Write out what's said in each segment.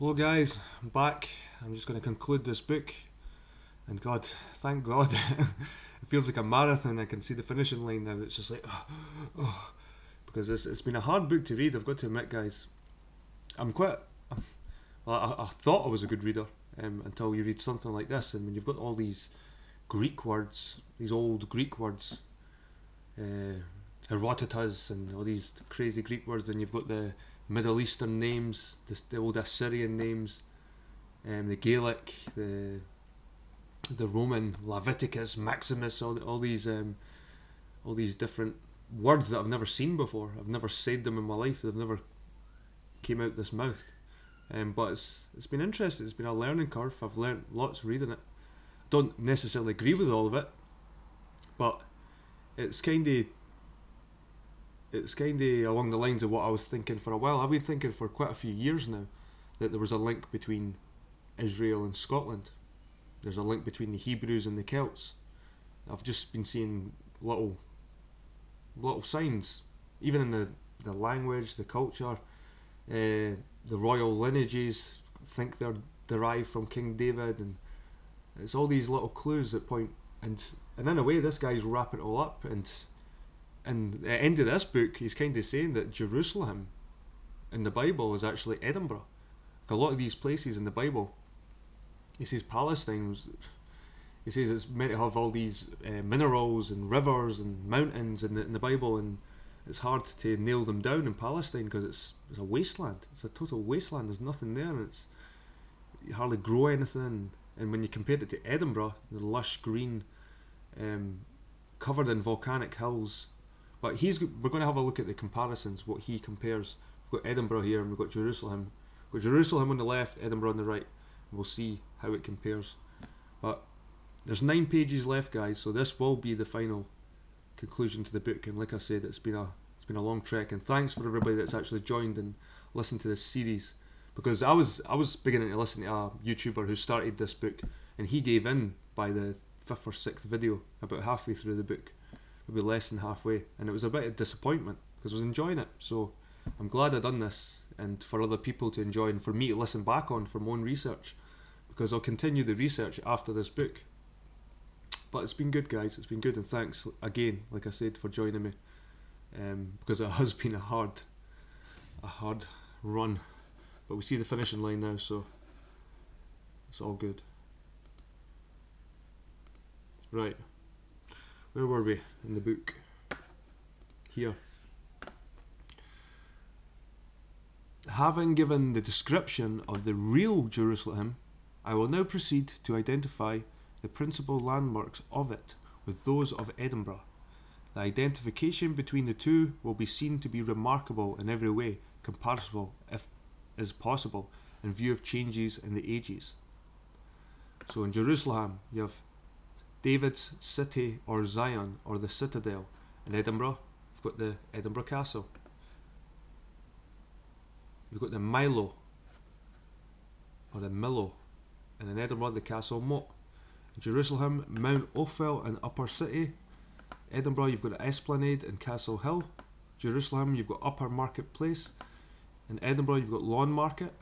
Hello, guys. I'm back. I'm just going to conclude this book. And God, thank God. it feels like a marathon. I can see the finishing line now. It's just like, oh, oh. because it's, it's been a hard book to read, I've got to admit, guys. I'm quite. well, I, I thought I was a good reader um, until you read something like this. And when you've got all these Greek words, these old Greek words, uh, Herodotus, and all these crazy Greek words, and you've got the Middle Eastern names, the, the old Assyrian names, um, the Gaelic, the the Roman Leviticus, Maximus, all, all these um, all these different words that I've never seen before. I've never said them in my life. They've never came out this mouth. Um, but it's it's been interesting. It's been a learning curve. I've learned lots reading it. Don't necessarily agree with all of it, but it's kind of it's kind of along the lines of what I was thinking for a while. I've been thinking for quite a few years now that there was a link between Israel and Scotland. There's a link between the Hebrews and the Celts. I've just been seeing little little signs, even in the, the language, the culture, uh, the royal lineages think they're derived from King David, and it's all these little clues that point. And and in a way, this guy's wrapping it all up and and the end of this book, he's kind of saying that Jerusalem in the Bible is actually Edinburgh. Like a lot of these places in the Bible, he says Palestine was, he says it's meant to have all these uh, minerals and rivers and mountains in the, in the Bible, and it's hard to nail them down in Palestine because it's it's a wasteland. It's a total wasteland. There's nothing there, and it's you hardly grow anything. And when you compare it to Edinburgh, the lush green, um, covered in volcanic hills, but he's we're going to have a look at the comparisons, what he compares. We've got Edinburgh here and we've got Jerusalem. We've got Jerusalem on the left, Edinburgh on the right. We'll see how it compares. But there's nine pages left, guys, so this will be the final conclusion to the book. And like I said, it's been a it's been a long trek. And thanks for everybody that's actually joined and listened to this series. Because I was I was beginning to listen to a YouTuber who started this book, and he gave in by the fifth or sixth video, about halfway through the book maybe less than halfway, and it was a bit of disappointment because I was enjoying it. So I'm glad I done this, and for other people to enjoy, and for me to listen back on for my own research, because I'll continue the research after this book. But it's been good, guys. It's been good, and thanks again, like I said, for joining me, um, because it has been a hard, a hard run. But we see the finishing line now, so it's all good. Right. Where were we in the book? Here. Having given the description of the real Jerusalem, I will now proceed to identify the principal landmarks of it with those of Edinburgh. The identification between the two will be seen to be remarkable in every way, comparable if is possible, in view of changes in the ages. So in Jerusalem, you have David's City or Zion or the Citadel. In Edinburgh, we've got the Edinburgh Castle. We've got the Milo or the Millo. And in Edinburgh, the Castle Motte. Jerusalem, Mount Ophel and Upper City. Edinburgh, you've got Esplanade and Castle Hill. Jerusalem, you've got Upper Market Place. In Edinburgh, you've got Lawn Market.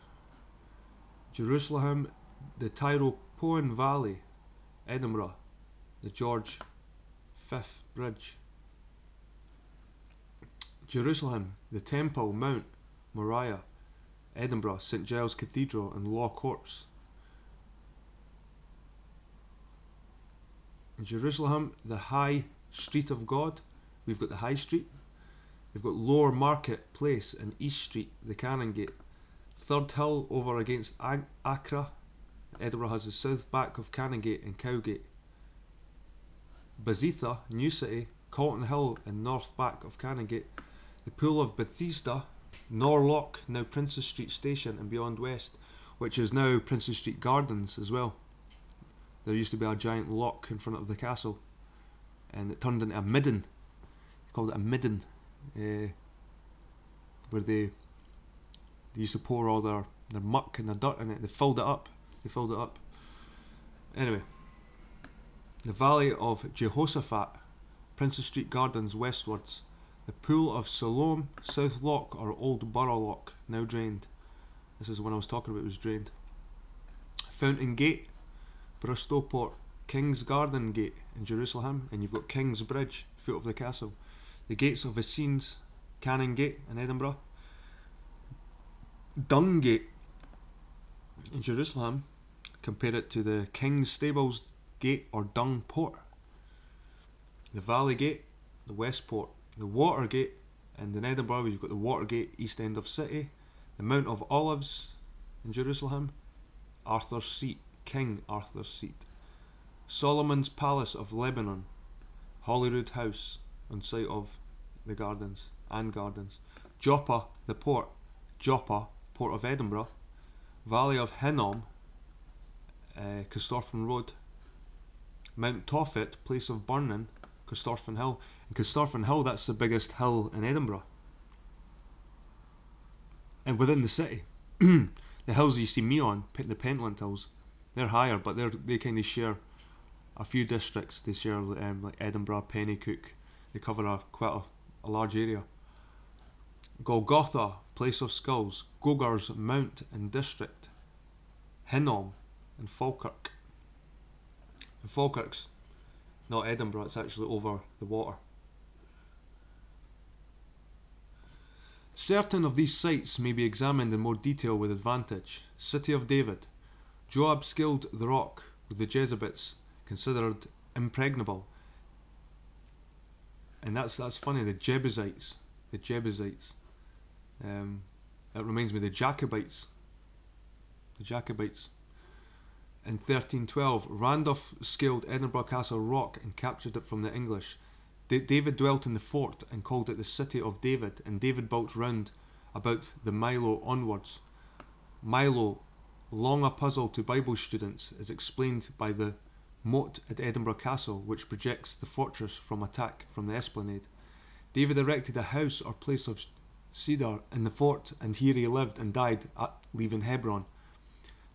Jerusalem, the Tyropoeon Valley. Edinburgh, the George V Bridge. Jerusalem, the Temple, Mount Moriah, Edinburgh, St Giles Cathedral, and Law Courts. In Jerusalem, the High Street of God, we've got the High Street. We've got Lower Market Place and East Street, the Canongate. Third Hill over against Acra. Edinburgh has the south back of Canongate and Cowgate. Bezetha, New City, Calton Hill and north back of Canongate, the Pool of Bethesda, Nor Loch, now Princes Street Station and beyond west, which is now Princes Street Gardens as well. There used to be a giant lock in front of the castle and it turned into a midden. They called it a midden, uh, where they, they used to pour all their, their muck and their dirt in it. They filled it up. They filled it up. Anyway, the Valley of Jehoshaphat, Princes Street Gardens westwards, the Pool of Siloam, South Loch or Old Borough Loch, now drained, This is the one I was talking about, it was drained. Fountain Gate, Bristo Port, King's Garden Gate in Jerusalem, and you've got King's Bridge, foot of the castle. The gates of Essenes, Canongate in Edinburgh. Dung Gate in Jerusalem. Compare it to the King's Stables Gate or Dung Port. The Valley Gate, the West Port. The Watergate, and in Edinburgh we've got the Watergate East End of City. The Mount of Olives in Jerusalem. Arthur's Seat, King Arthur's Seat. Solomon's Palace of Lebanon, Holyrood House on site of the gardens and gardens. Joppa, the port, Joppa, port of Edinburgh. Valley of Hinnom, uh, Road. Mount Tophet, place of burning, Corstorphine Hill. And Corstorphine Hill, that's the biggest hill in Edinburgh. And within the city, the hills you see me on, the Pentland Hills, they're higher, but they're they kind of share a few districts. They share um, like Edinburgh, Penicuik. They cover a quite a, a large area. Golgotha, place of skulls. Gogur's Mount and district. Hinnom and Falkirk. And Falkirk's not Edinburgh. It's actually over the water. Certain of these sites may be examined in more detail with advantage. City of David. Joab scaled the rock with the Jebusites considered impregnable. And that's that's funny. The Jebusites, the Jebusites. Um, that reminds me of the Jacobites. The Jacobites. In 1312, Randolph scaled Edinburgh Castle rock and captured it from the English. D- David dwelt in the fort and called it the City of David, and David built round about the Milo onwards. Milo, long a puzzle to Bible students, is explained by the moat at Edinburgh Castle, which projects the fortress from attack from the esplanade. David erected a house or place of cedar in the fort, and here he lived and died at leaving Hebron.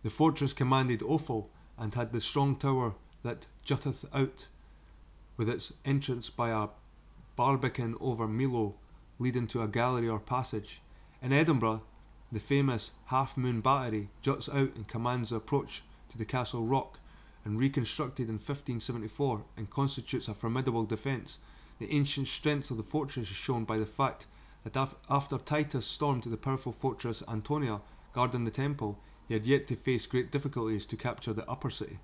The fortress commanded Ophel and had the strong tower that jutteth out, with its entrance by a barbican over Milo leading to a gallery or passage. In Edinburgh, the famous Half Moon Battery juts out and commands the approach to the castle rock, and reconstructed in 1574 and constitutes a formidable defence. The ancient strength of the fortress is shown by the fact that af- after Titus stormed the powerful fortress Antonia guarding the temple, he had yet to face great difficulties to capture the upper city.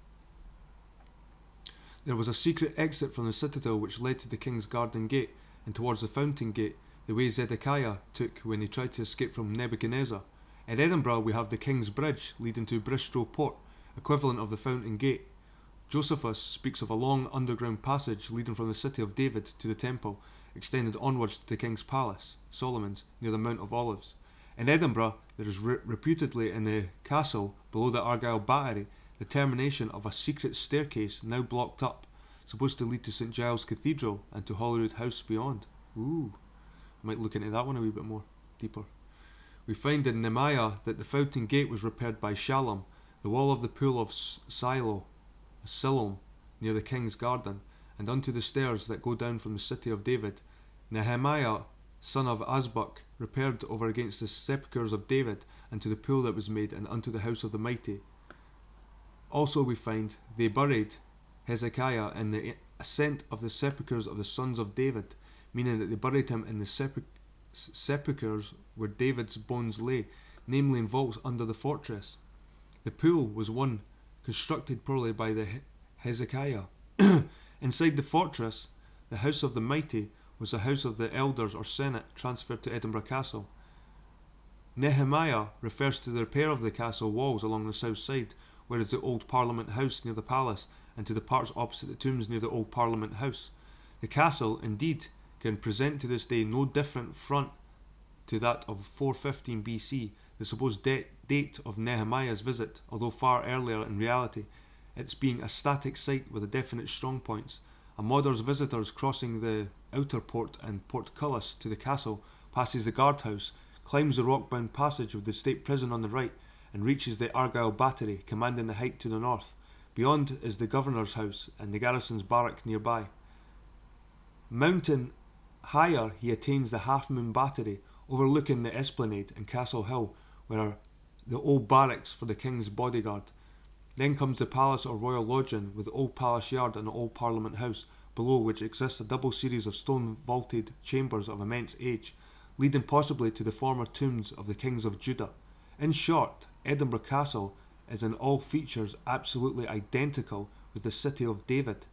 There was a secret exit from the citadel which led to the king's garden gate and towards the fountain gate, the way Zedekiah took when he tried to escape from Nebuchadnezzar. In Edinburgh, we have the King's Bridge leading to Bristo Port, equivalent of the Fountain Gate. Josephus speaks of a long underground passage leading from the city of David to the temple, extended onwards to the king's palace, Solomon's, near the Mount of Olives. In Edinburgh, there is re- reputedly in the castle below the Argyle Battery the termination of a secret staircase now blocked up, supposed to lead to St Giles Cathedral and to Holyrood House beyond. Ooh, might look into that one a wee bit more deeper. We find in Nehemiah that the fountain gate was repaired by Shallum, the wall of the pool of Silo, Siloam, near the king's garden, and unto the stairs that go down from the city of David. Nehemiah, son of Azbuk, repaired over against the sepulchres of David, and to the pool that was made, and unto the house of the mighty. Also, we find they buried Hezekiah in the ascent of the sepulchres of the sons of David, meaning that they buried him in the sepul- sepulchres where David's bones lay, namely in vaults under the fortress. The pool was one constructed probably by the Hezekiah. Inside the fortress, the house of the mighty was the house of the elders or senate transferred to Edinburgh Castle. Nehemiah refers to the repair of the castle walls along the south side, whereas the old Parliament House near the palace, and to the parts opposite the tombs near the old Parliament House. The castle, indeed, can present to this day no different front to that of 415 BC, the supposed date of Nehemiah's visit, although far earlier in reality, its being a static site with a definite strong points. A modern visitors crossing the outer port and portcullis to the castle passes the guardhouse, climbs the rock-bound passage with the state prison on the right, and reaches the Argyle Battery, commanding the height to the north. Beyond is the governor's house and the garrison's barrack nearby. Mountain higher, he attains the Half Moon Battery, overlooking the Esplanade and Castle Hill, where are the old barracks for the king's bodyguard. Then comes the palace or royal lodging with the old palace yard and the old parliament house, below which exists a double series of stone vaulted chambers of immense age, leading possibly to the former tombs of the kings of Judah. In short, Edinburgh Castle is in all features absolutely identical with the city of David.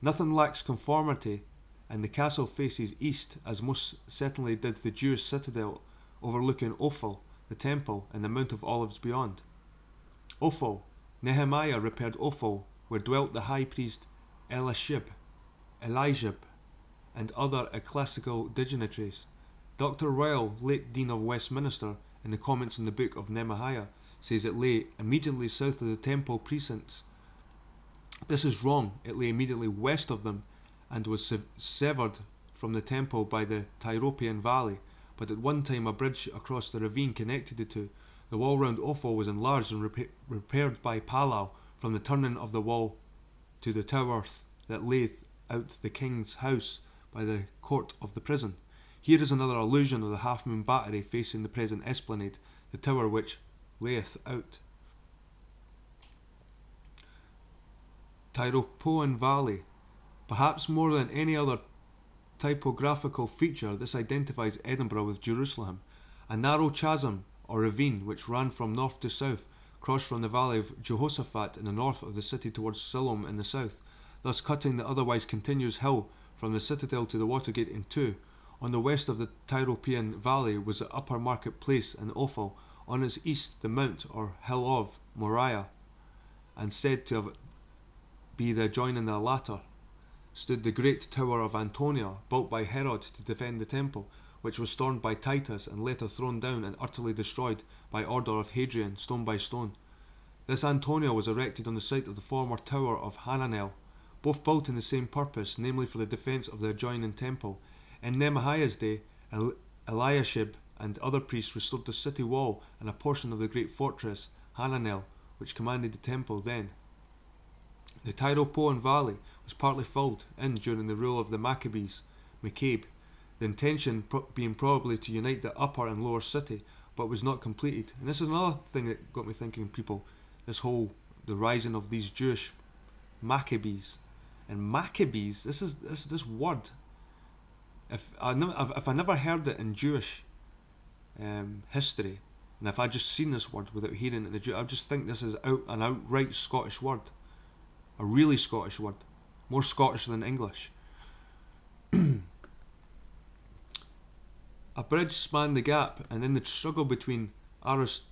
Nothing lacks conformity, and the castle faces east, as most certainly did the Jewish citadel overlooking Ophel, the temple, and the Mount of Olives beyond. Ophel, Nehemiah repaired Ophel, where dwelt the high priest Eliashib, Elijah, and other ecclesiastical dignitaries. Dr. Ryle, late Dean of Westminster, in the comments on the book of Nehemiah, says it lay immediately south of the temple precincts. This is wrong. It lay immediately west of them and was severed from the temple by the Tyropoeon Valley, but at one time a bridge across the ravine connected the two. The wall round Ophel was enlarged and repa- repaired by Palal from the turning of the wall to the tower that lay out the king's house by the court of the prison. Here is another allusion of the Half Moon Battery facing the present esplanade, the tower which layeth out. Tyropoeon Valley. Perhaps more than any other typographical feature, this identifies Edinburgh with Jerusalem. A narrow chasm or ravine which ran from north to south, crossed from the valley of Jehoshaphat in the north of the city towards Siloam in the south, thus cutting the otherwise continuous hill from the citadel to the Watergate in two. On the west of the Tyropoeon Valley was the upper market place and Ophel, on its east the mount or hill of Moriah, and said to have be the adjoining the latter, stood the great tower of Antonia, built by Herod to defend the temple, which was stormed by Titus and later thrown down and utterly destroyed by order of Hadrian, stone by stone. This Antonia was erected on the site of the former tower of Hananel, both built in the same purpose, namely for the defence of the adjoining temple. In Nehemiah's day, El- Eliashib and other priests restored the city wall and a portion of the great fortress, Hananel, which commanded the temple then. The Tyropoeon Valley was partly filled in during the rule of the Maccabees, Maccabe, the intention pro- being probably to unite the upper and lower city, but was not completed. And this is another thing that got me thinking, people, this whole the rising of these Jewish Maccabees and Maccabees. This is this this word. If I never, if I never heard it in Jewish um, history, and if I just seen this word without hearing it in the I just think this is out an outright Scottish word, a really Scottish word, more Scottish than English. a bridge spanned the gap, and in the struggle between Arist-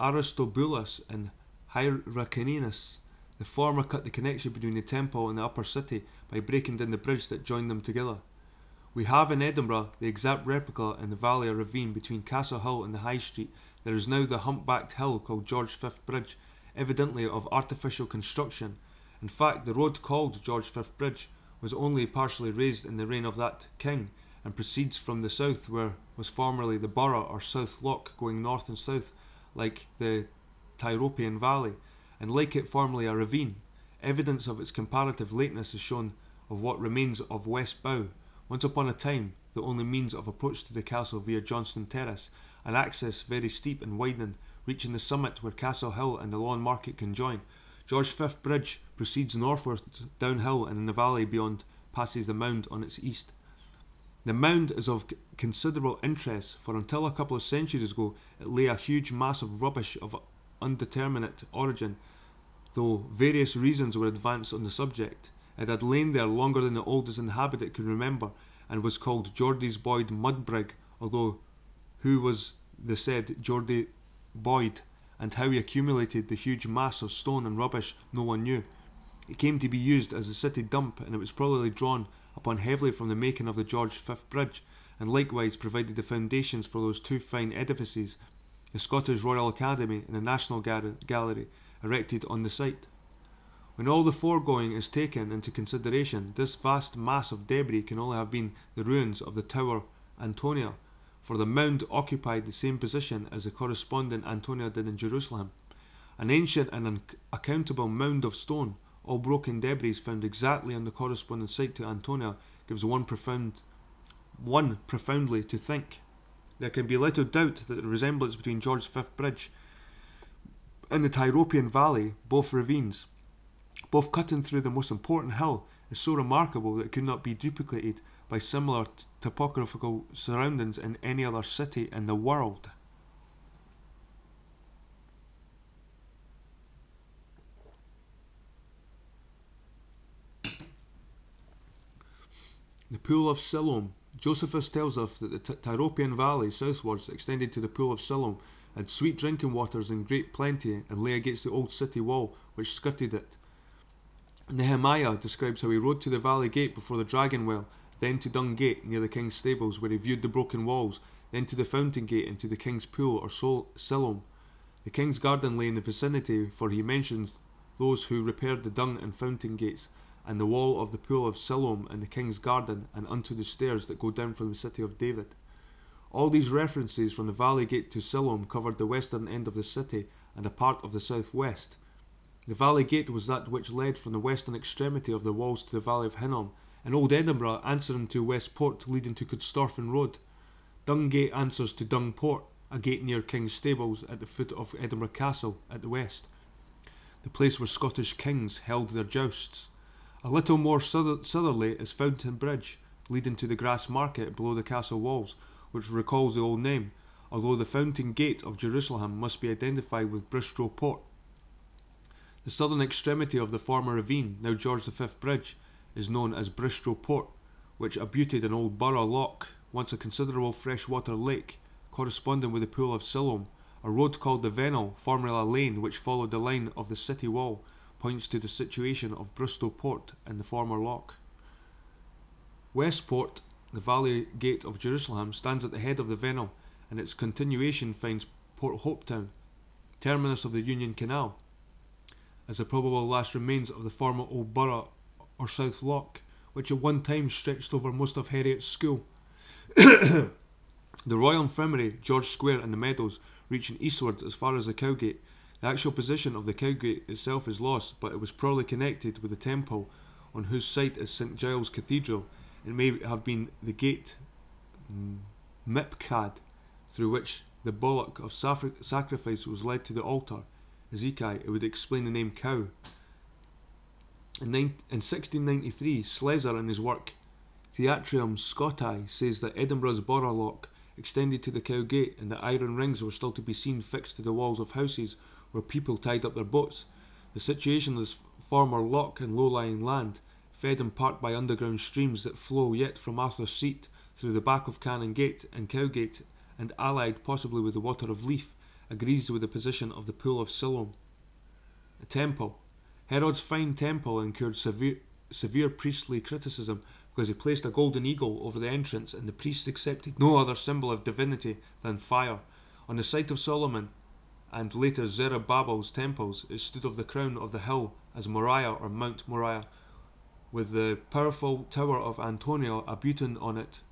Aristobulus and Hyrcaninus, the former cut the connection between the temple and the upper city by breaking down the bridge that joined them together. We have in Edinburgh the exact replica in the valley or ravine between Castle Hill and the High Street. There is now the humpbacked hill called George V Bridge, evidently of artificial construction. In fact, the road called George V Bridge was only partially raised in the reign of that king, and proceeds from the south where was formerly the borough or South Loch going north and south like the Tyropoeon Valley and like it formerly a ravine. Evidence of its comparative lateness is shown of what remains of West Bow, once upon a time the only means of approach to the castle via Johnston Terrace, an access very steep and widening, reaching the summit where Castle Hill and the Lawn Market conjoin. George V Bridge proceeds northward downhill and in the valley beyond passes the mound on its east. The mound is of considerable interest, for until a couple of centuries ago it lay a huge mass of rubbish of undeterminate origin, though various reasons were advanced on the subject. It had lain there longer than the oldest inhabitant could remember, and was called Geordie's Boyd Mudbrig, although who was the said Geordie Boyd, and how he accumulated the huge mass of stone and rubbish no one knew. It came to be used as a city dump, and it was probably drawn upon heavily from the making of the George V Bridge, and likewise provided the foundations for those two fine edifices the Scottish Royal Academy and the National Gallery erected on the site. When all the foregoing is taken into consideration, this vast mass of debris can only have been the ruins of the Tower Antonia, for the mound occupied the same position as the corresponding Antonia did in Jerusalem. An ancient and unaccountable mound of stone, all broken debris found exactly on the corresponding site to Antonia, gives one profound one profoundly to think. There can be little doubt that the resemblance between George V Bridge and the Tyropoeon Valley, both ravines, both cutting through the most important hill, is so remarkable that it could not be duplicated by similar topographical surroundings in any other city in the world. The Pool of Siloam. Josephus tells us that the T- Tyropoeon Valley southwards extended to the Pool of Siloam, had sweet drinking waters in great plenty, and lay against the old city wall which skirted it. Nehemiah describes how he rode to the valley gate before the dragon well, then to Dung Gate near the king's stables, where he viewed the broken walls, then to the fountain gate and to the king's pool or Sol- Siloam. The king's garden lay in the vicinity, for he mentions those who repaired the dung and fountain gates, and the wall of the pool of Siloam and the king's garden, and unto the stairs that go down from the city of David. All these references from the valley gate to Siloam covered the western end of the city and a part of the southwest. The valley gate was that which led from the western extremity of the walls to the valley of Hinnom, and Old Edinburgh answering to West Port leading to Corstorphine Road. Dungate answers to Dung Port, a gate near King's Stables at the foot of Edinburgh Castle at the west, the place where Scottish kings held their jousts. A little more southerly is Fountain Bridge, leading to the grass market below the castle walls, which recalls the old name, although the Fountain Gate of Jerusalem must be identified with Bristo Port. The southern extremity of the former ravine, now George V Bridge, is known as Bristo Port, which abutted an old borough lock, once a considerable freshwater lake, corresponding with the pool of Siloam. A road called the Vennel, formerly a lane which followed the line of the city wall, points to the situation of Bristo Port and the former lock. Westport, the valley gate of Jerusalem, stands at the head of the Vennel, and its continuation finds Port Hopetoun, terminus of the Union Canal, as the probable last remains of the former Old Borough or South Lock, which at one time stretched over most of Heriot's school. the Royal Infirmary, George Square, and the Meadows, reaching eastward as far as the Cowgate, the actual position of the Cowgate itself is lost, but it was probably connected with the temple on whose site is St Giles Cathedral. It may have been the gate mm, Miphkad through which the bullock of sacrifice was led to the altar. Ezekiel, it would explain the name cow. In, in 1693, Slezer in his work Theatrium Scotti, says that Edinburgh's borough lock extended to the Cowgate and that iron rings were still to be seen fixed to the walls of houses where people tied up their boats. The situation of this former lock and low-lying land, fed in part by underground streams that flow yet from Arthur's Seat through the back of Canongate and Cowgate, and allied possibly with the water of Leith, agrees with the position of the pool of Siloam. A temple. Herod's fine temple incurred severe, severe priestly criticism because he placed a golden eagle over the entrance and the priests accepted no other symbol of divinity than fire. On the site of Solomon, and later Zerubbabel's temples, it stood of the crown of the hill as Moriah or Mount Moriah, with the powerful tower of Antonia abutting on it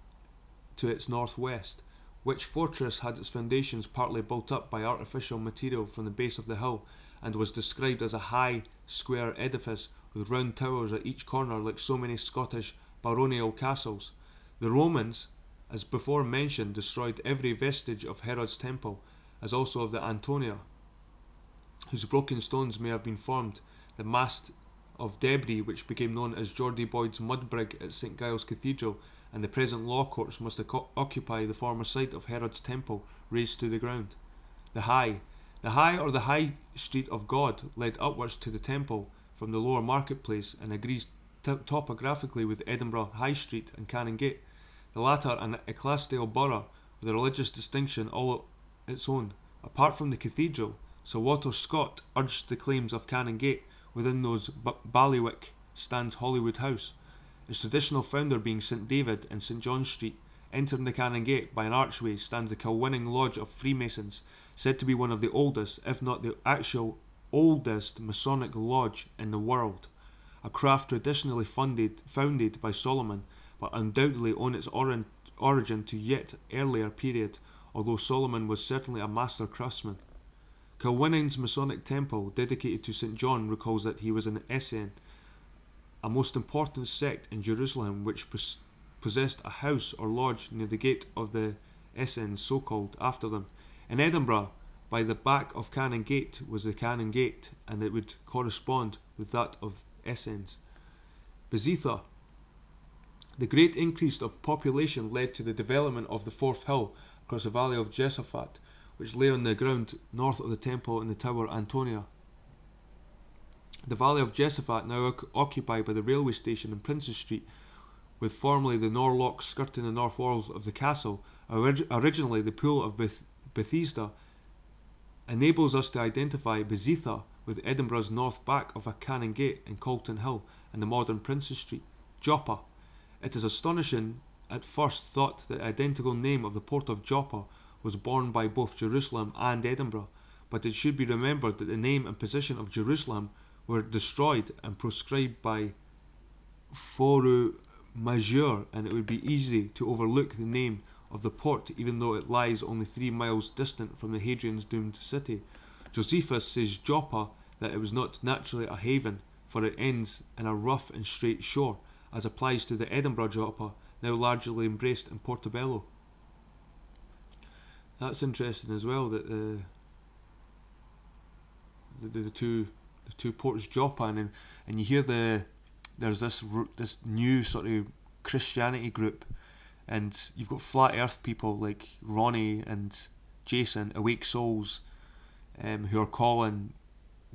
to its northwest, which fortress had its foundations partly built up by artificial material from the base of the hill, and was described as a high, square edifice with round towers at each corner like so many Scottish baronial castles. The Romans, as before mentioned, destroyed every vestige of Herod's temple as also of the Antonia, whose broken stones may have been formed the mast of debris which became known as Geordie Boyd's mud brig at St Giles Cathedral, and the present law courts must occupy the former site of Herod's temple razed to the ground. The High. The High or the High Street of God led upwards to the temple from the lower marketplace and agrees topographically with Edinburgh High Street and Canongate. The latter an ecclesiastical borough with a religious distinction all its own. Apart from the cathedral, Sir Walter Scott urged the claims of Canongate within those B- Bailiwick stands Holyrood House, its traditional founder being St David in St John Street. Entering the Canongate by an archway stands the Kilwinning Lodge of Freemasons, said to be one of the oldest, if not the actual oldest, Masonic lodge in the world. A craft traditionally funded, founded by Solomon, but undoubtedly owing its orin- origin to yet earlier period although Solomon was certainly a master craftsman. Kilwinning's Masonic temple, dedicated to St. John, recalls that he was an Essene, a most important sect in Jerusalem which possessed a house or lodge near the gate of the Essenes, so called after them. In Edinburgh, by the back of Canongate was the Canongate, and it would correspond with that of Essens. Bezetha. The great increase of population led to the development of the fourth hill across the valley of Josaphat, which lay on the ground north of the temple and the tower Antonia. The valley of Josaphat, now occupied by the railway station in Princes Street, with formerly the Nor Loch skirting the north walls of the castle, orig- originally the pool of Beth- Bethesda, enables us to identify Bezetha with Edinburgh's north back of a Canongate in Calton Hill and the modern Princes Street. Joppa. It is astonishing at first thought the identical name of the port of Joppa was borne by both Jerusalem and Edinburgh, but it should be remembered that the name and position of Jerusalem were destroyed and proscribed by force majeure, and it would be easy to overlook the name of the port even though it lies only three miles distant from the Hadrian's doomed city. Josephus says Joppa that it was not naturally a haven, for it ends in a rough and straight shore, as applies to the Edinburgh Joppa, now largely embraced in Portobello. That's interesting as well that the the, the two the two ports Joppa and and you hear the there's this this new sort of Christianity group, and you've got flat Earth people like Ronnie and Jason, Awake Souls, um, who are calling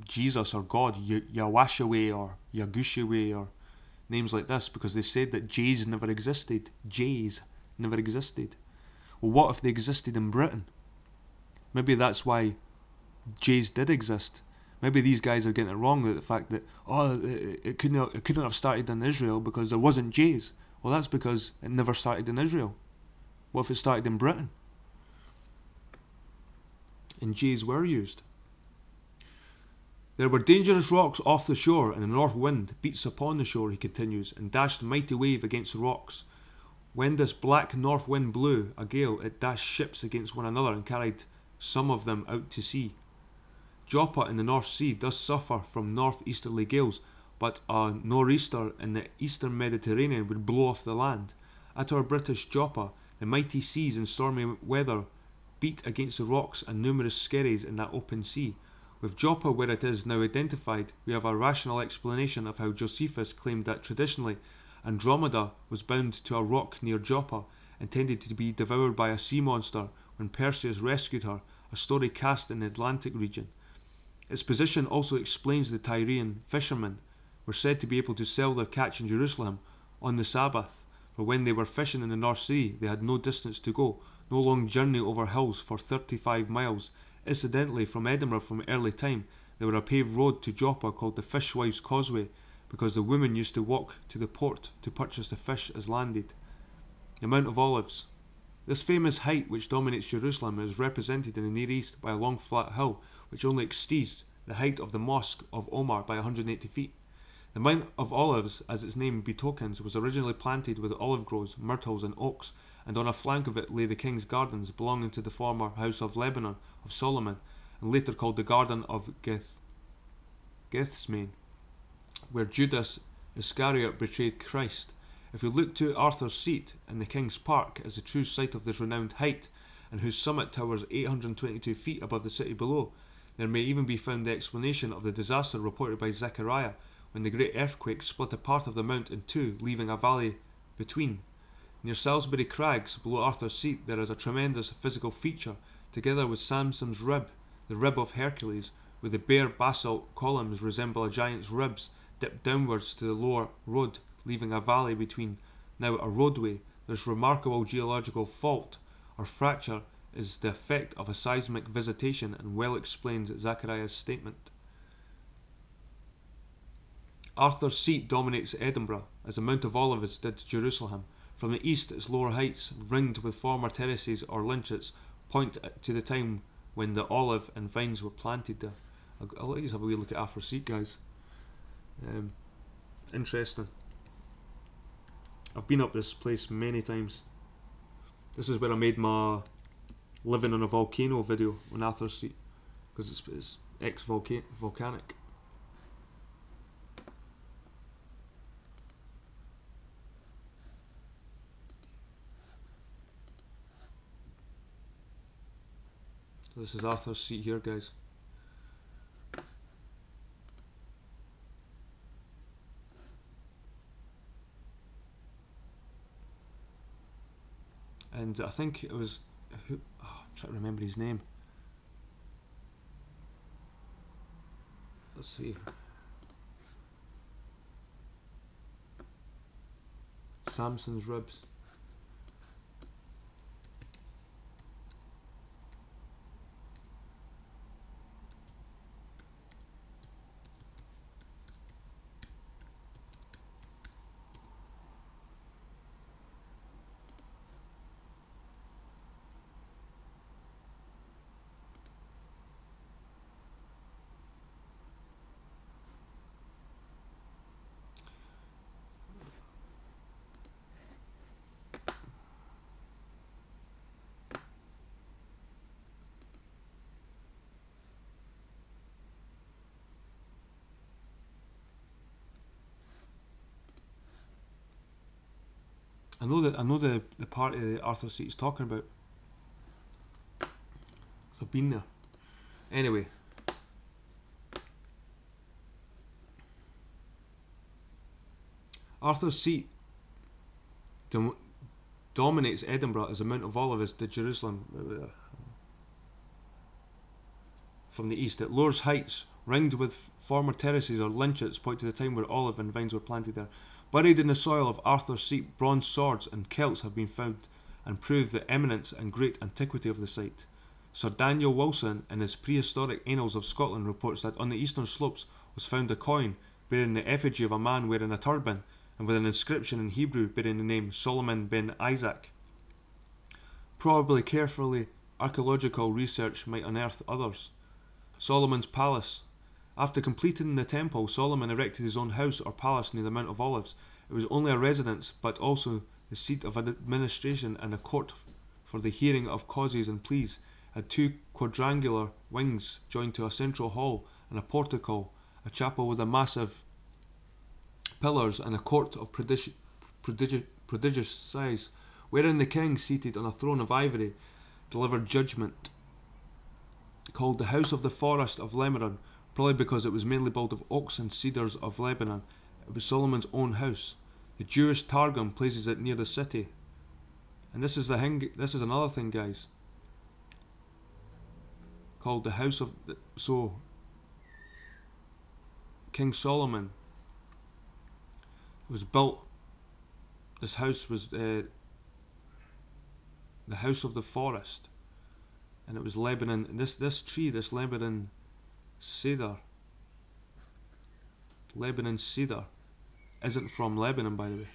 Jesus or God Yahweh or Yagushwe or names like this because they said that Jays never existed. Jays never existed. Well, what if they existed in Britain? Maybe that's why Jays did exist maybe these guys are getting it wrong that the fact that oh it, couldn't it couldn't have started in Israel because there wasn't Jays. Well, that's because it never started in Israel. What if it started in Britain? And Jays were used. There were dangerous rocks off the shore, and a north wind beats upon the shore, he continues, and dashed mighty wave against the rocks. When this black north wind blew, a gale, it dashed ships against one another and carried some of them out to sea. Joppa in the North Sea does suffer from northeasterly gales, but a nor'easter in the eastern Mediterranean would blow off the land. At our British Joppa, the mighty seas and stormy weather beat against the rocks and numerous skerries in that open sea. With Joppa where it is now identified, we have a rational explanation of how Josephus claimed that traditionally Andromeda was bound to a rock near Joppa, intended to be devoured by a sea monster when Perseus rescued her, a story cast in the Atlantic region. Its position also explains the Tyrian fishermen were said to be able to sell their catch in Jerusalem on the Sabbath, for when they were fishing in the North Sea, they had no distance to go, no long journey over hills for 35 miles. Incidentally, from Edinburgh from early time, there were a paved road to Joppa called the Fishwives' Causeway, because the women used to walk to the port to purchase the fish as landed. The Mount of Olives. This famous height which dominates Jerusalem is represented in the Near East by a long flat hill which only exceeds the height of the Mosque of Omar by 180 feet. The Mount of Olives, as its name betokens, was originally planted with olive groves, myrtles, and oaks, and on a flank of it lay the king's gardens belonging to the former house of Lebanon of Solomon, and later called the Garden of Geth- Gethsemane, where Judas Iscariot betrayed Christ. If we look to Arthur's Seat in the King's Park as the true site of this renowned height, and whose summit towers 822 feet above the city below, there may even be found the explanation of the disaster reported by Zechariah when the great earthquake split a part of the mount in two, leaving a valley between. Near Salisbury Crags, below Arthur's Seat, there is a tremendous physical feature, together with Samson's rib, the rib of Hercules, where the bare basalt columns resemble a giant's ribs dipped downwards to the lower road, leaving a valley between. Now a roadway, this remarkable geological fault or fracture is the effect of a seismic visitation and well explains Zachariah's statement. Arthur's seat dominates Edinburgh, as the Mount of Olives did Jerusalem. From the east, its lower heights, ringed with former terraces or lynchets, point to the time when the olive and vines were planted there. I'll, let you have a wee look at Arthur's guys. Um, interesting. I've been up this place many times. This is where I made my living on a volcano video on Arthur's because it's, it's ex volcanic. This is Arthur's seat here, guys. And I think it was who oh, I'm trying to remember his name. Let's see. Samson's ribs. Know that I know the the part of the Arthur seat he's talking about. So I've been there. Anyway. Arthur's seat dom- dominates Edinburgh as the Mount of Olives to Jerusalem uh, from the east. It lures heights ringed with former terraces or lynchets point to the time where olive and vines were planted there. Buried in the soil of Arthur's seat, bronze swords and celts have been found and prove the eminence and great antiquity of the site. Sir Daniel Wilson, in his Prehistoric Annals of Scotland, reports that on the eastern slopes was found a coin bearing the effigy of a man wearing a turban and with an inscription in Hebrew bearing the name Solomon ben Isaac. Probably carefully archaeological research might unearth others. Solomon's Palace. After completing the temple, Solomon erected his own house or palace near the Mount of Olives. It was only a residence, but also the seat of administration and a court for the hearing of causes and pleas. Had two quadrangular wings joined to a central hall and a portico, a chapel with a massive pillars and a court of prodigious, prodigious, prodigious size, wherein the king, seated on a throne of ivory, delivered judgment. Called the House of the Forest of Lebanon, probably because it was mainly built of oaks and cedars of Lebanon. It was Solomon's own house. The Jewish Targum places it near the city. And this is the thing, this is another thing, guys. Called the House of the, so King Solomon was built. This house was uh, the house of the forest, and it was Lebanon. This this tree, this Lebanon cedar, Lebanon cedar, isn't from Lebanon, by the way.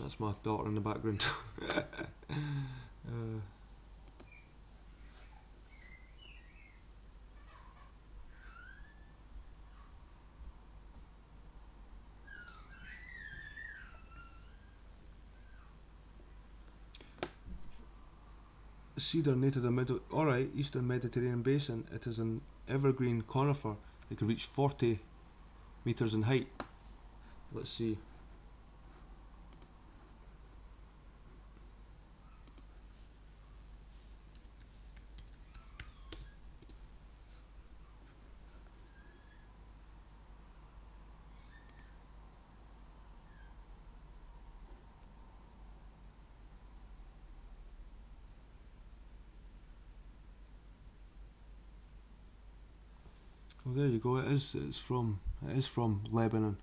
That's my daughter in the background. uh, cedar native to the middle alright eastern mediterranean basin it is an evergreen conifer that can reach 40 meters in height. Let's see Well, there you go. It is. It's from. It is from Lebanon.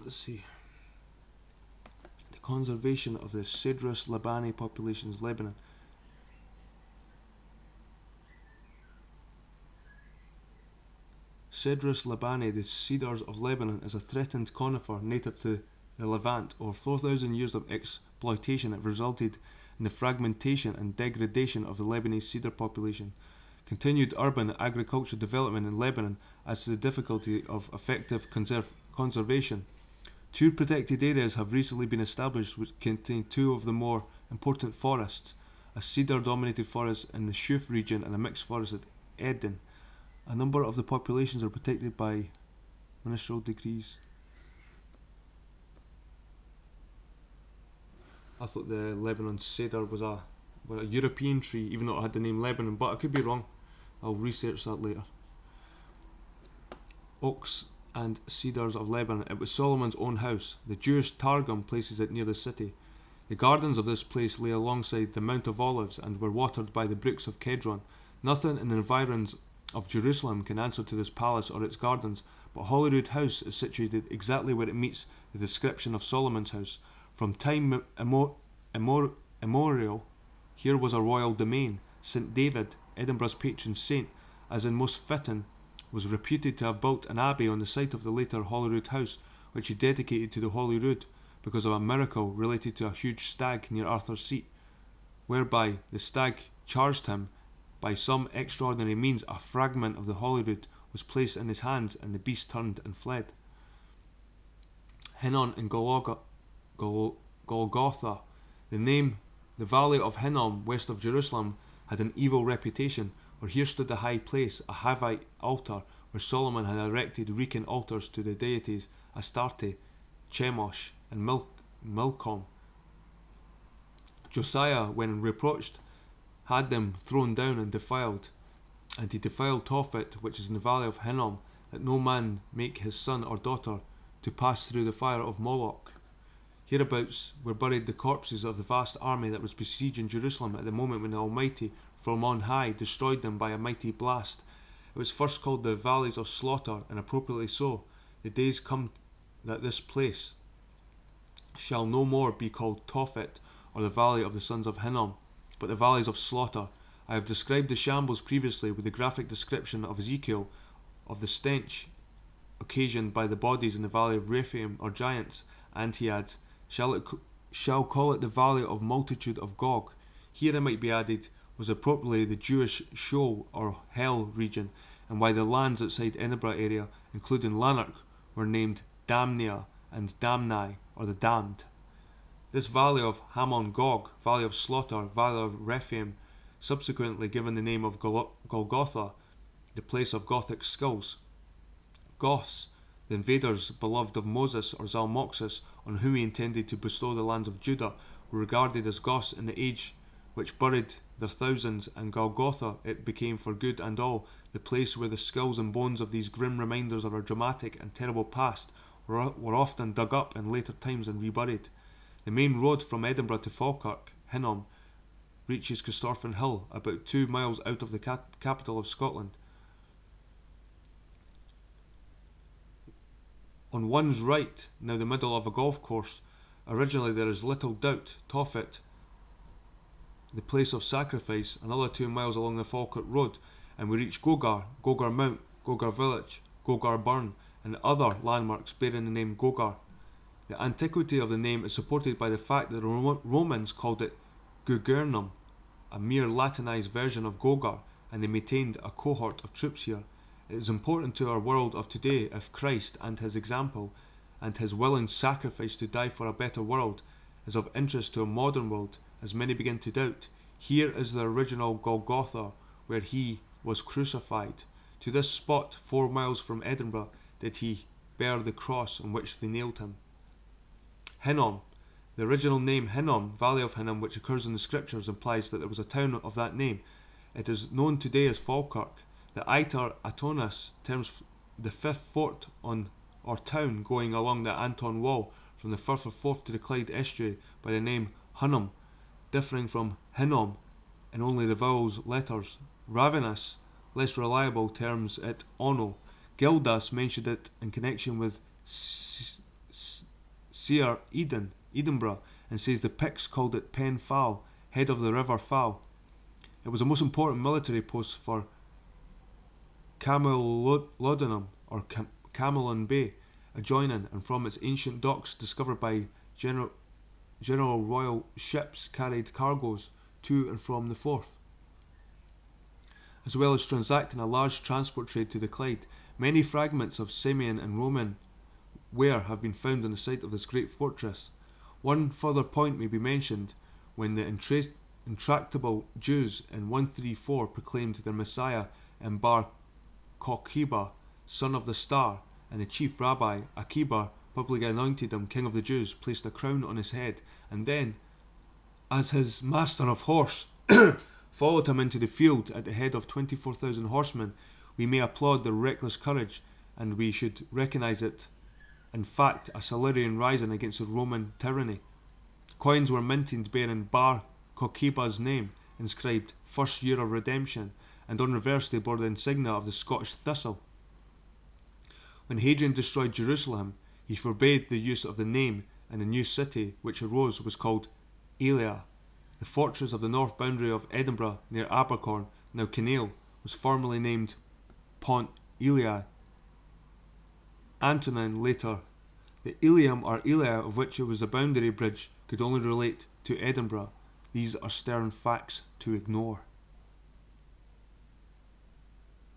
Let's see of the Cedrus libani populations Lebanon. Cedrus libani, the cedars of Lebanon, is a threatened conifer native to the Levant. Over 4,000 years of exploitation have resulted in the fragmentation and degradation of the Lebanese cedar population, continued urban agricultural development in Lebanon as to the difficulty of effective conserv- conservation. Two protected areas have recently been established which contain two of the more important forests a cedar dominated forest in the Shuf region and a mixed forest at Ehden. A number of the populations are protected by ministerial decrees. I thought the Lebanon cedar was a, was a European tree, even though it had the name Lebanon, but I could be wrong. I'll research that later. Oaks and cedars of Lebanon. It was Solomon's own house. The Jewish Targum places it near the city. The gardens of this place lay alongside the Mount of Olives and were watered by the brooks of Kedron. Nothing in the environs of Jerusalem can answer to this palace or its gardens, but Holyrood House is situated exactly where it meets the description of Solomon's house. From time immemorial, here was a royal domain. St. David, Edinburgh's patron saint, as in most fitting, was reputed to have built an abbey on the site of the later Holyrood House, which he dedicated to the Holy Rood because of a miracle related to a huge stag near Arthur's seat, whereby the stag charged him by some extraordinary means a fragment of the Holyrood was placed in his hands and the beast turned and fled. Hinnom and Golgotha, Golgotha, the name, the valley of Hinnom west of Jerusalem, had an evil reputation for here stood the high place, a Hivite altar, where Solomon had erected reeking altars to the deities Astarte, Chemosh, and Mil- Milcom. Josiah, when reproached, had them thrown down and defiled. And he defiled Tophet, which is in the valley of Hinnom, that no man make his son or daughter to pass through the fire of Moloch. Hereabouts were buried the corpses of the vast army that was besieging Jerusalem at the moment when the Almighty from on high destroyed them by a mighty blast. It was first called the Valleys of Slaughter, and appropriately so. The days come that this place shall no more be called Tophet, or the Valley of the Sons of Hinnom, but the Valleys of Slaughter. I have described the shambles previously with the graphic description of Ezekiel of the stench occasioned by the bodies in the valley of Rephaim or giants, and he adds, shall, it, shall call it the valley of multitude of Gog. Here it might be added, was appropriately the Jewish Sheol or Hell region, and why the lands outside Edinburgh area, including Lanark, were named Damnia and Damnai, or the Damned. This valley of Hamon Gog, valley of slaughter, valley of Rephaim, subsequently given the name of Gol- Golgotha, the place of Gothic skulls. Goths, the invaders beloved of Moses or Zalmoxis, on whom he intended to bestow the lands of Judah, were regarded as Goths in the age which buried their thousands, and Golgotha it became for good and all, the place where the skulls and bones of these grim reminders of our dramatic and terrible past were, were often dug up in later times and reburied. The main road from Edinburgh to Falkirk, Hinnom, reaches Corstorphine Hill, about two miles out of the cap- capital of Scotland. On one's right, now the middle of a golf course, originally there is little doubt Tophet the place of sacrifice, another two miles along the Falkirk Road, and we reach Gogar, Gogar Mount, Gogar Village, Gogar Burn, and other landmarks bearing the name Gogar. The antiquity of the name is supported by the fact that the Romans called it Gugernum, a mere Latinized version of Gogar, and they maintained a cohort of troops here. It is important to our world of today if Christ and his example and his willing sacrifice to die for a better world is of interest to a modern world as many begin to doubt. Here is the original Golgotha, where he was crucified. To this spot, four miles from Edinburgh, did he bear the cross on which they nailed him. Hinnom. The original name Hinnom, Valley of Hinnom, which occurs in the scriptures, implies that there was a town of that name. It is known today as Falkirk. The Iter Atonas terms the fifth fort on or town going along the Anton Wall from the Firth of Forth to the Clyde estuary by the name Hunnam differing from Hinnom in only the vowels letters. Ravennas, less reliable, terms it Ono. Gildas mentioned it in connection with Seir Eden, Edinburgh, and says the Picts called it Pen Fal, head of the River Fal. It was the most important military post for Camalodunum or Cam- Bay, adjoining and from its ancient docks discovered by General General Royal ships carried cargoes to and from the Forth. As well as transacting a large transport trade to the Clyde, many fragments of Samian and Roman ware have been found on the site of this great fortress. One further point may be mentioned when the intra- intractable Jews in 134 proclaimed their Messiah in Bar Kokhba, son of the star, and the chief rabbi, Akiba, publicly anointed him king of the Jews, placed a crown on his head, and then, as his master of horse, followed him into the field at the head of 24,000 horsemen, we may applaud their reckless courage, and we should recognize it, in fact, a Silurian rising against the Roman tyranny. Coins were minted bearing Bar Kokhba's name, inscribed First Year of Redemption, and on reverse they bore the insignia of the Scottish thistle. When Hadrian destroyed Jerusalem, he forbade the use of the name, and the new city which arose was called Aelia. The fortress of the north boundary of Edinburgh near Abercorn, now Kinneil, was formerly named Pont Aelia. Antonine later. The Ilium or Aelia of which it was a boundary bridge could only relate to Edinburgh. These are stern facts to ignore.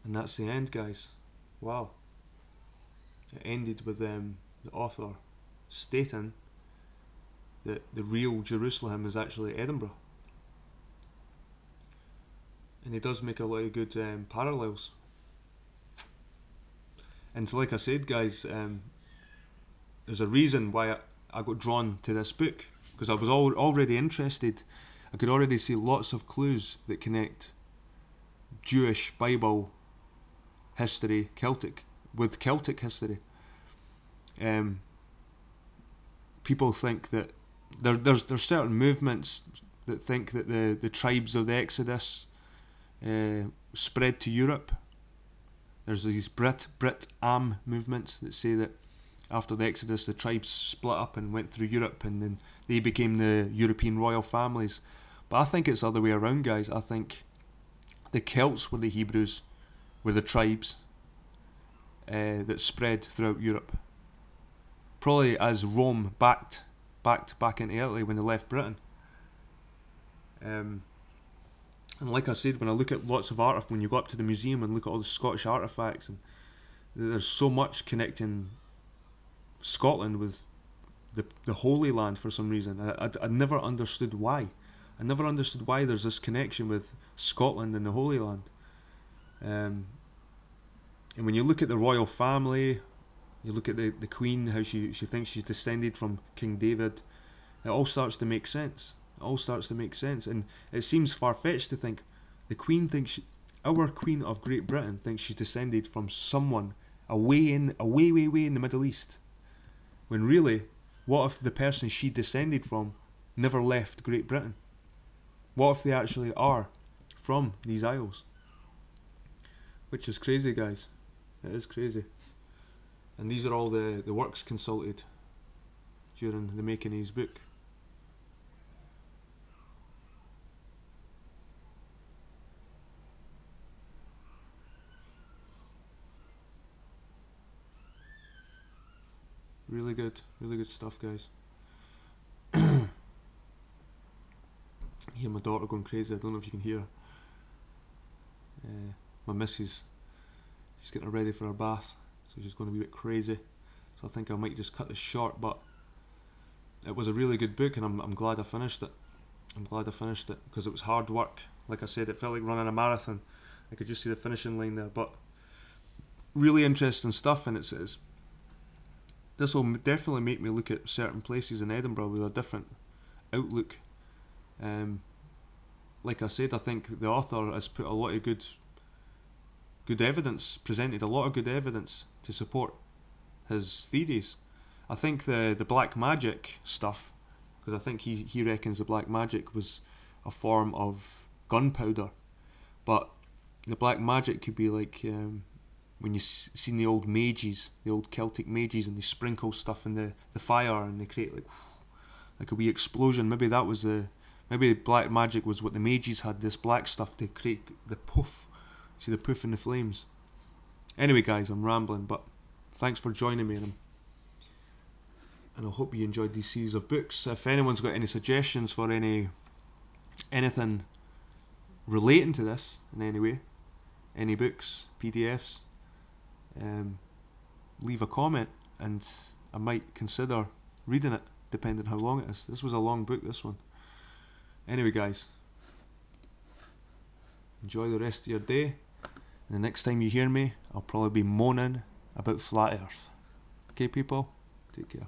And that's the end, guys. Wow. It ended with um, the author stating that the real Jerusalem is actually Edinburgh. And he does make a lot of good um, parallels. And so like I said, guys, um, there's a reason why I, I got drawn to this book because I was al- already interested. I could already see lots of clues that connect Jewish Bible history, Celtic, with Celtic history. Um, people think that there, there's there's certain movements that think that the, the tribes of the Exodus uh, spread to Europe. There's these Brit Brit Am movements that say that after the Exodus the tribes split up and went through Europe and then they became the European royal families. But I think it's the other way around, guys. I think the Celts were the Hebrews, were the tribes uh, that spread throughout Europe probably as Rome backed backed back into Italy when they left Britain. Um, and like I said, when I look at lots of art, when you go up to the museum and look at all the Scottish artifacts, and there's so much connecting Scotland with the the Holy Land for some reason. I, I, I never understood why. I never understood why there's this connection with Scotland and the Holy Land. Um, and when you look at the royal family, you look at the, the Queen, how she, she thinks she's descended from King David. It all starts to make sense. It all starts to make sense. And it seems far fetched to think the Queen thinks, she, our Queen of Great Britain thinks she's descended from someone away in, away, way, way in the Middle East. When really, what if the person she descended from never left Great Britain? What if they actually are from these isles? Which is crazy, guys. It is crazy and these are all the, the works consulted during the making of his book. Really good, really good stuff, guys. hear my daughter going crazy. I don't know if you can hear her. Uh, my missus, she's getting ready for her bath so is going to be a bit crazy. So I think I might just cut this short, but it was a really good book, and I'm, I'm glad I finished it. I'm glad I finished it because it was hard work. Like I said, it felt like running a marathon. I could just see the finishing line there, but really interesting stuff, and it's, it's this will definitely make me look at certain places in Edinburgh with a different outlook. Um, like I said, I think the author has put a lot of good good evidence, presented a lot of good evidence to support his theories. I think the the black magic stuff, because I think he he reckons the black magic was a form of gunpowder, but the black magic could be like um, when you s- seen the old mages, the old Celtic mages, and they sprinkle stuff in the, the fire and they create like like a wee explosion. Maybe that was the maybe black magic was what the mages had this black stuff to create the puff See the poof in the flames. Anyway, guys, I'm rambling, but thanks for joining me. And and I hope you enjoyed these series of books. If anyone's got any suggestions for any anything relating to this in any way, any books, PDFs, um, leave a comment and I might consider reading it depending how long it is. This was a long book, this one. Anyway, guys, enjoy the rest of your day. The next time you hear me, I'll probably be moaning about flat Earth. Okay, people? Take care.